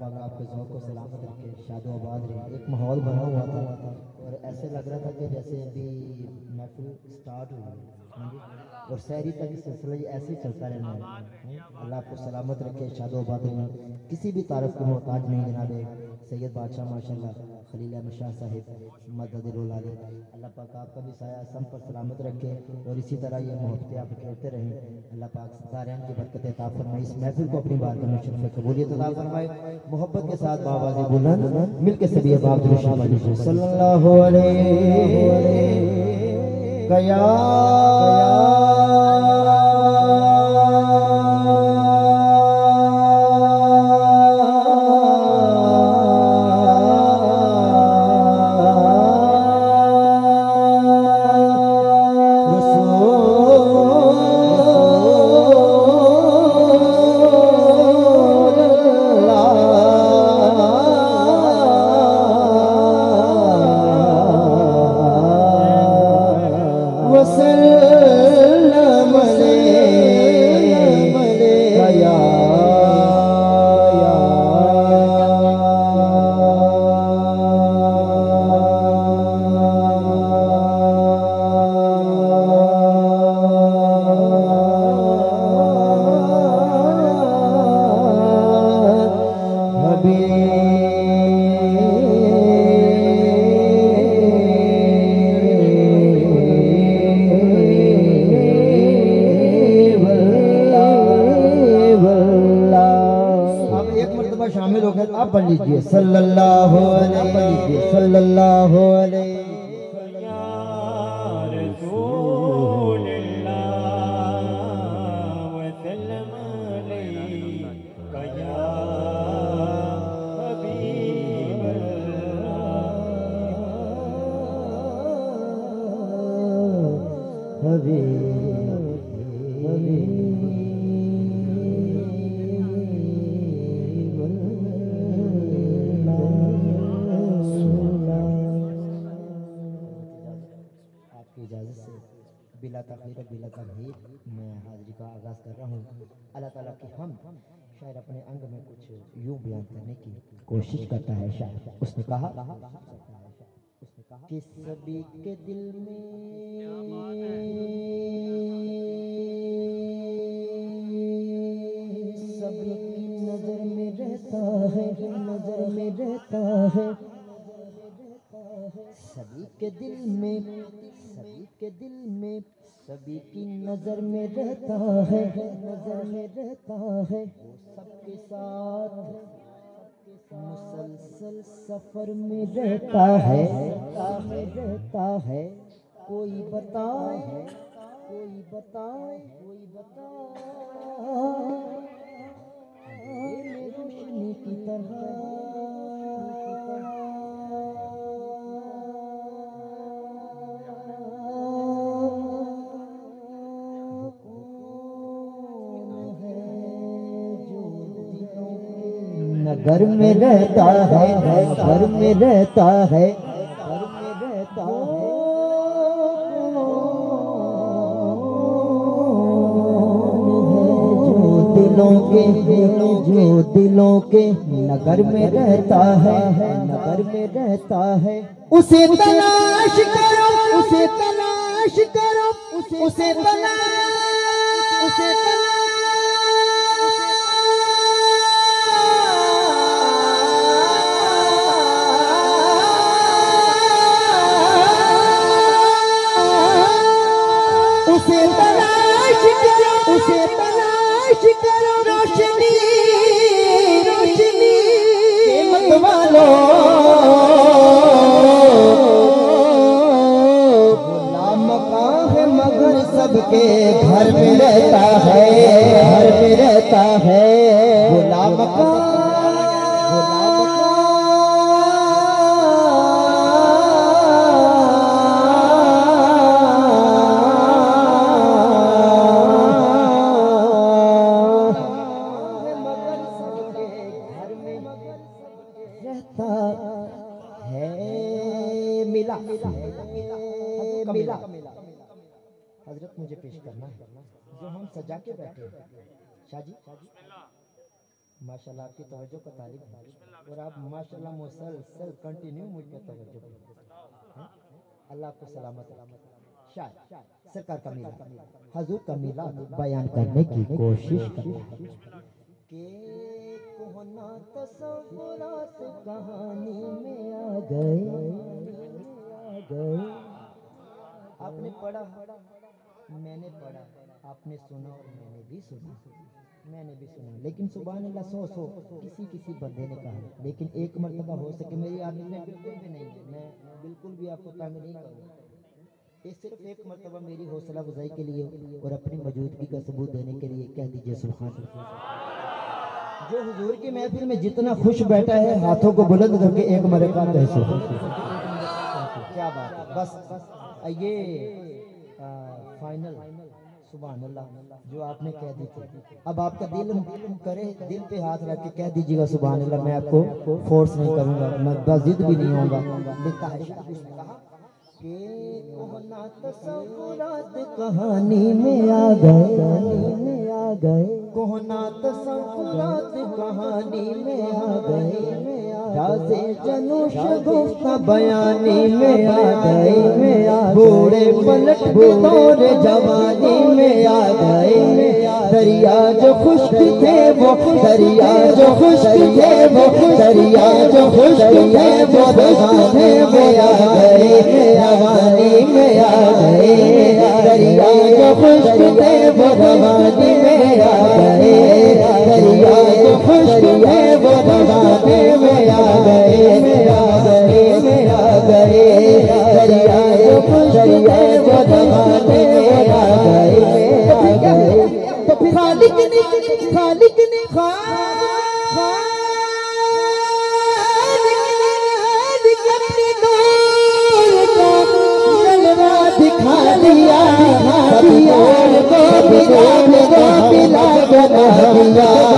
پاک آپ کے ذوق کو سلامت رکھے، شاد و آباد رہے، ایک ماحول بنا ہوا تھا۔ اور ایسے لگ رہا تھا کہ جیسے ابھی محفل سٹارٹ ہوئی اور شہری تک سلسلہ یہ ایسے ہی چلتا رہنا ہے۔ اللہ آپ کو سلامت رکھے، شاد و آباد رہے۔ کسی بھی تعارف کو محتاج نہیں جناب۔ سید بادشاہ ماشاء اللہ، خلیل احمد شاہ صاحب، مدد رول علی اللہ پاک آپ کا بھی سایہ سم پر سلامت رکھے اور اسی طرح یہ محبتیں آپ کرتے رہیں۔ اللہ پاک ستارین کی برکت عطا فرمائے۔ اس محفل کو اپنی بار میں شرف قبولیت عطا فرمائے۔ محبت کے ساتھ بابا سے بلند، مل کے سبھی باب درشا والی جی۔ صلی اللہ علیہ وسلم۔ پڑھ لیجئے صلی اللہ علیہ صلی کا آغاز کر رہا ہوں۔ اللہ تعالیٰ کی ہم شاعر اپنے انگ میں کچھ یوں بیان کرنے کی کوشش کرتا ہے شاعر اس نے کہا کہ سبھی کے دل میں سبھی کی نظر میں رہتا ہے، نظر میں رہتا ہے۔ سبھی کے دل میں، سبھی کے دل میں سبھی کی نظر میں رہتا ہے، نظر میں رہتا ہے۔ وہ سب کے ساتھ مسلسل سفر میں رہتا ہے رہتا ہے کوئی بتائے کوئی بتائے کوئی بتائے۔ نگر میں رہتا ہے گھر میں رہتا ہے، گھر میں رہتا ہے۔ جو دلوں کے جو دلوں کے نگر میں رہتا ہے، نگر میں رہتا ہے۔ اسے تلاش کرو، اسے تلاش کرو، اسے تلاش اسے اسے رہتا ہے ملا ملا حضرت، مجھے پیش کرنا ہے۔ جو ہم سجا کے بیٹھے ہیں۔ شاہ جی ماشاءاللہ آپ کی توجہ کا طالب ہے۔ اور آپ ماشاءاللہ مسلسل کنٹینیو مجھ پہ توجہ کریں۔ اللہ آپ کو سلامت شاید سرکار کا میلہ حضور کا میلہ بیان کرنے کی کوشش کرتا ہے کہ کوہنا تصورات کہانی میں آ گئے آ گئے۔ آپ نے پڑھا؟ میں نے پڑھا۔ آپ نے سنا اور میں نے بھی سنا۔ میں نے بھی سنا۔ لیکن سبحان اللہ، سو سو کسی کسی بندے نے کہا۔ لیکن ایک مرتبہ ہو سکے میری عادت میں بالکل بھی نہیں ہے۔ میں بالکل بھی آپ کو تنگ نہیں کروں۔ یہ صرف ایک مرتبہ میری حوصلہ افزائی کے لیے اور اپنی موجودگی کا ثبوت دینے کے لیے کہہ دیجیے سبحان اللہ۔ جو حضور کی محفل میں جتنا خوش بیٹھا ہے، ہاتھوں کو بلند کر کے ایک مرکہ کیسے کیا بات ہے؟ بس، یہ فائنل سبحان اللہ جو آپ نے کہہ دی تھی۔ اب آپ کا دل کرے، دل پہ ہاتھ رکھ کے کہہ دیجیے گا سبحان اللہ میں آپ کو فورس نہیں کروں گا، میں بس ضد بھی نہیں ہوں گا۔ لکھتا ہے شاہ جی اس کہانی میں آ گئے۔ کوہنا تصورات کہانی میں آ گئے۔ راز جنوش گفت بیانی میں آ گئے۔ بوڑے پلٹ دور جوانی میں آ گئے۔ دریا جو خشک تھے وہ دریا جو خشک تھے وہ دریا جو خشک تھے وہ بہانے میں آ گئے۔ جوانی میں آ گئے۔ دریا جو خشک تھے وہ بہانے میں آ گئے دریا جو خشک تھے وہ بہانے میں آ گئے میں گئے میں گئے دریا جو خشک تھے وہ بہانے میں گئے میں گئے تو پھر خالق نے خالق نے دکھا دیا دور دیا کو بنا بنا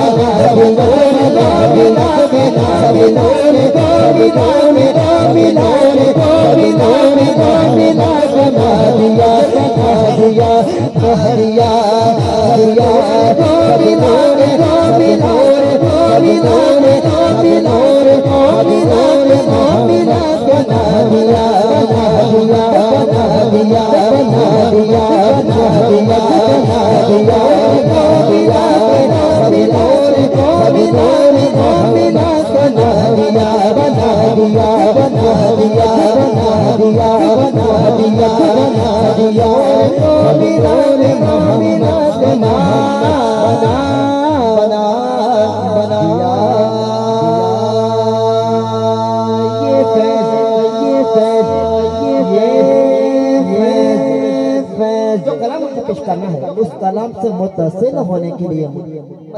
جو کلام پیش کرنا ہے اس کلام سے متصل ہونے کے لیے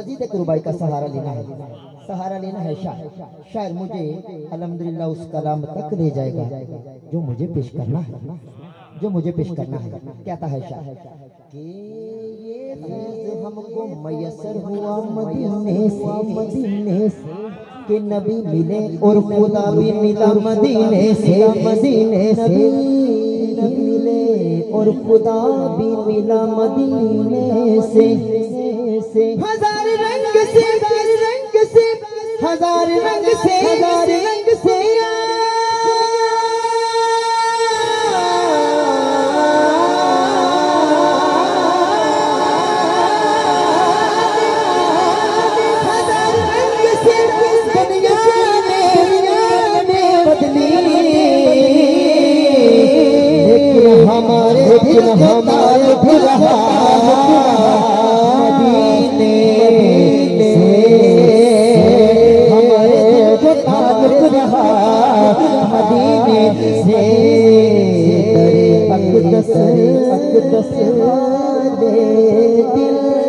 مزید ایک ربائی کا سہارا لینا ہے۔ سہارا لینا ہے شاعر شاعر مجھے الحمدللہ اس کلام تک لے جائے گا جو مجھے پیش کرنا ہے۔ جو مجھے پیش کرنا ہے۔ کہتا ہے شاعر کہ یہ فیض ہم کو میسر ہوا مدینے سے۔ مدینے سے کہ نبی ملے اور خدا بھی ملا مدینے سے۔ مدینے سے نبی ملے اور خدا بھی ملا مدینے سے۔ ہزار رنگ سے، ہزار رنگ سے، ہزار رنگ سے، ہزار رنگ سے۔ ہزار رنگ سے ہمارے دل ہمارے دل اقدس اقدس دے دل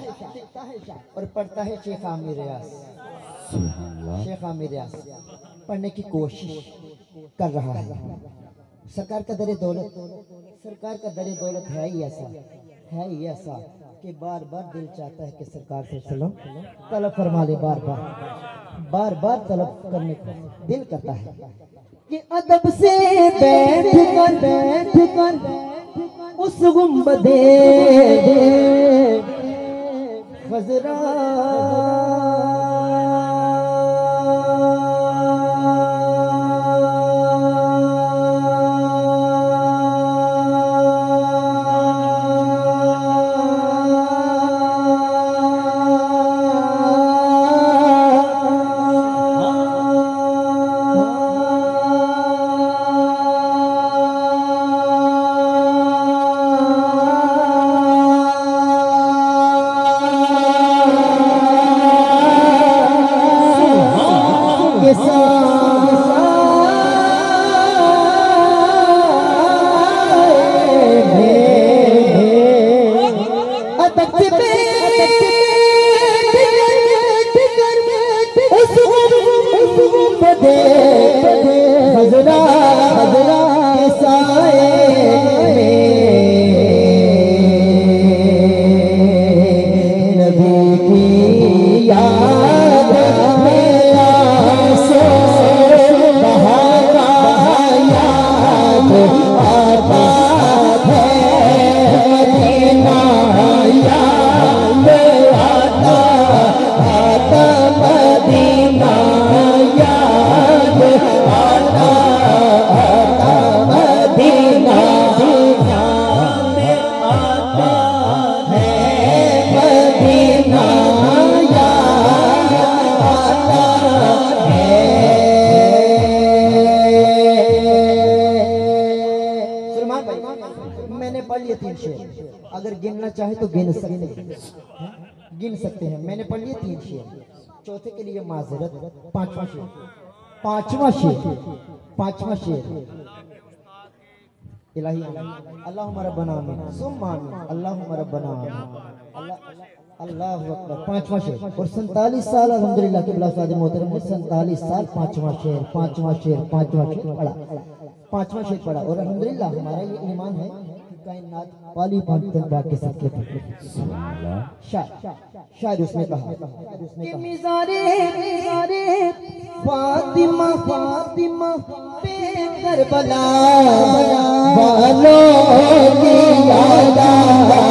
ہے۔ اور پڑھتا ہے شیخ عامر ریاض۔ شیخ عامر ریاض پڑھنے کی کوشش کر رہا ہے۔ سرکار کا در دولت سرکار کا در دولت ہے ہی ایسا ہے ہی ایسا کہ بار بار دل چاہتا ہے کہ سرکار سے سلام طلب فرما لے بار بار۔ بار بار طلب کرنے کو دل کرتا ہے۔ کہ ادب سے بیٹھ کر بیٹھ کر اس گنبدے کے حضرا نے چوتھے کے لیے معذرت، پانچواں شعر۔ پانچواں شعر پانچواں شعر۔ الہی اللہم ربنا آمین۔ ثم آمین۔ اللہم ربنا آمین۔ اللہ اکبر۔ پانچواں شعر۔ اور سنتالیس سال الحمدللہ کے بلا سعید محترم سنتالیس سال، پانچواں شعر پانچواں شعر پانچواں شعر پڑھا۔ پانچواں شعر پڑھا۔ اور الحمدللہ ہمارا یہ ایمان ہے کائنات پالی پانچ باقی سب کے سبحان اللہ شاعر شاعر اس نے کہا کہ مزارے مزارے فاطمہ فاطمہ پہ کربلا والوں کی